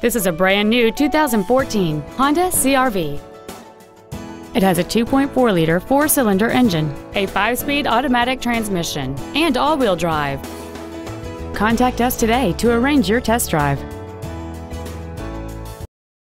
This is a brand new 2014 Honda CRV. It has a 2.4-liter four-cylinder engine, a five-speed automatic transmission, and all-wheel drive. Contact us today to arrange your test drive.